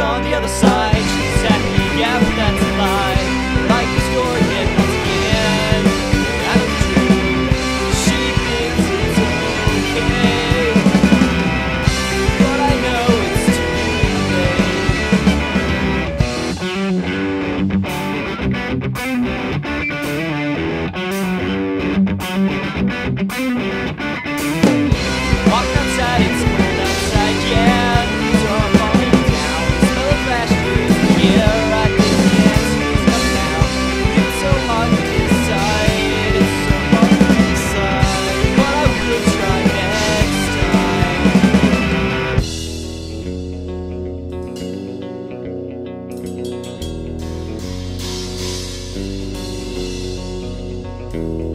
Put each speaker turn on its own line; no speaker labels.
on the other side. She said, yeah, but that's Bye.